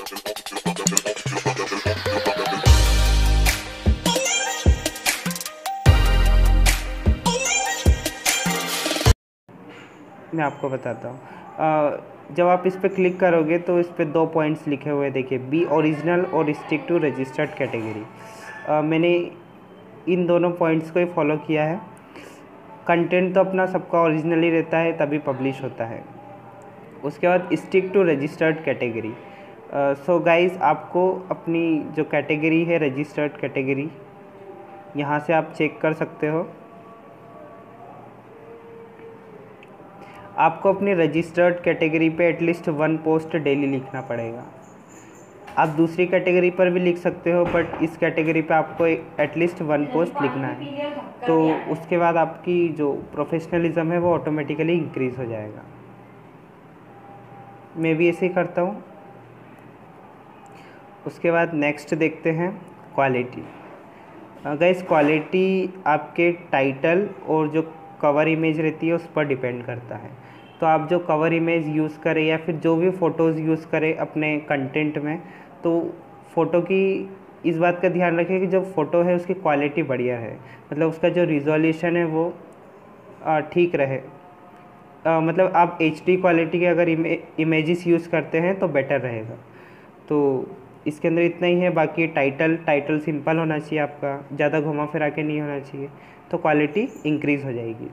मैं आपको बताता हूँ। जब आप इस पर क्लिक करोगे तो इस पर दो पॉइंट्स लिखे हुए देखिए बी ओरिजिनल और स्टिक टू रजिस्टर्ड कैटेगरी मैंने इन दोनों पॉइंट्स को ही फॉलो किया है। कंटेंट तो अपना सबका ओरिजिनल ही रहता है, तभी पब्लिश होता है। उसके बाद stick to registered category so uh, guys आपको अपनी जो कैटेगरी है रजिस्टर्ड कैटेगरी यहाँ से आप चेक कर सकते हो। आपको अपनी रजिस्टर्ड कैटेगरी पे at least one post daily लिखना पड़ेगा। आप दूसरी कैटेगरी पर भी लिख सकते हो बट इस कैटेगरी पे आपको एटलीस्ट वन पोस्ट लिखना है। तो उसके बाद आपकी जो प्रोफेशनलिज्म है वो ऑटोमेटिकली इंक्रीज़ हो जाएगा। मैं भी ऐसे ही करता हूँ। उसके बाद नेक्स्ट देखते हैं क्वालिटी अगर क्वालिटी आपके टाइटल और जो कवर इमेज रहती है उस पर डिपेंड करता है. तो आप जो कवर इमेज यूज़ करें या फिर जो भी फ़ोटोज़ यूज़ करें अपने कंटेंट में तो फ़ोटो की इस बात का ध्यान रखें कि जो फ़ोटो है उसकी क्वालिटी बढ़िया है. मतलब उसका जो रिजोल्यूशन है वो ठीक रहे. आ, मतलब आप एचडी क्वालिटी के अगर इमे, इमेजेस यूज़ करते हैं तो बेटर रहेगा. तो इसके अंदर इतना ही है, बाकी टाइटल टाइटल सिंपल होना चाहिए आपका। ज़्यादा घुमा फिरा के नहीं होना चाहिए तो क्वालिटी इंक्रीज़ हो जाएगी।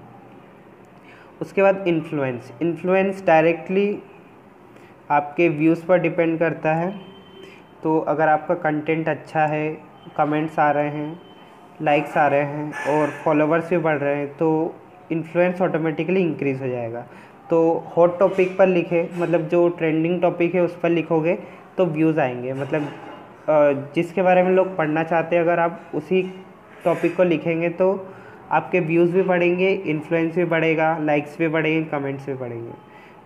उसके बाद इन्फ्लुएंस इन्फ्लुएंस डायरेक्टली आपके व्यूज़ पर डिपेंड करता है। तो अगर आपका कंटेंट अच्छा है कमेंट्स आ रहे हैं लाइक्स आ रहे हैं, और फॉलोवर्स भी बढ़ रहे हैं तो इन्फ्लुएंस ऑटोमेटिकली इंक्रीज़ हो जाएगा। तो हॉट टॉपिक पर लिखे मतलब जो ट्रेंडिंग टॉपिक है, उस पर लिखोगे तो व्यूज़ आएँगे। मतलब जिसके बारे में लोग पढ़ना चाहते हैं, अगर आप उसी टॉपिक को लिखेंगे तो आपके व्यूज़ भी बढ़ेंगे इन्फ्लुएंस भी बढ़ेगा लाइक्स भी बढ़ेंगे कमेंट्स भी बढ़ेंगे।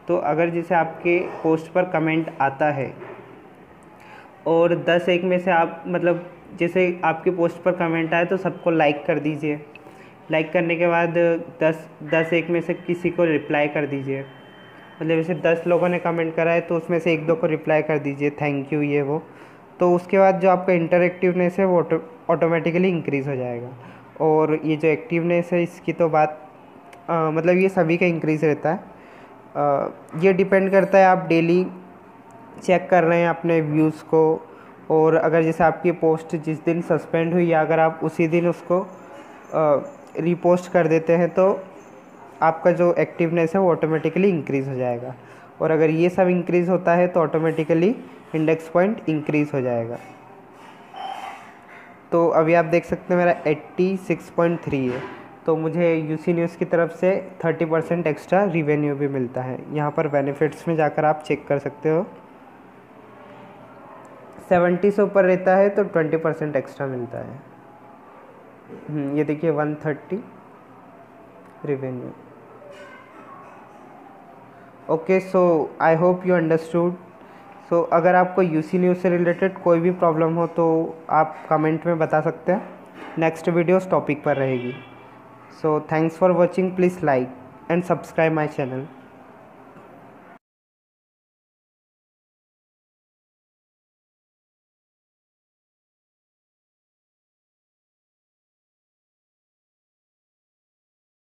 तो अगर जैसे आपके पोस्ट पर कमेंट आता है और दस एक में से आप मतलब जैसे आपकी पोस्ट पर कमेंट आए तो सबको लाइक कर दीजिए। लाइक करने के बाद दस दस एक में से किसी को रिप्लाई कर दीजिए। मतलब जैसे दस लोगों ने कमेंट करा है तो उसमें से एक दो को रिप्लाई कर दीजिए थैंक यू ये वो। तो उसके बाद जो आपका इंटरेक्टिवनेस है वो ऑटोमेटिकली इंक्रीज़ हो जाएगा। और ये जो एक्टिवनेस है इसकी तो बात आ, मतलब ये सभी का इंक्रीज़ रहता है। आ, ये डिपेंड करता है आप डेली चेक कर रहे हैं अपने व्यूज़ को। और अगर जैसे आपकी पोस्ट जिस दिन सस्पेंड हुई या अगर आप उसी दिन उसको रिपोस्ट कर देते हैं तो आपका जो एक्टिवनेस है वो ऑटोमेटिकली इंक्रीज़ हो जाएगा। और अगर ये सब इंक्रीज़ होता है तो ऑटोमेटिकली इंडेक्स पॉइंट इंक्रीज़ हो जाएगा। तो अभी आप देख सकते हैं मेरा एट्टी सिक्स पॉइंट थ्री है। तो मुझे यूसी न्यूज़ की तरफ़ से थर्टी परसेंट एक्स्ट्रा रिवेन्यू भी मिलता है। यहाँ पर बेनिफिट्स में जाकर आप चेक कर सकते हो। सेवेंटी से ऊपर रहता है तो ट्वेंटी परसेंट एक्स्ट्रा मिलता है। हम्म, ये देखिए one thirty revenue okay so I hope you understood so अगर आपको यू सी न्यूज़ से रिलेटेड कोई भी प्रॉब्लम हो तो आप कमेंट में बता सकते हैं। नेक्स्ट वीडियो उस टॉपिक पर रहेगी। So thanks for watching please like and subscribe my channel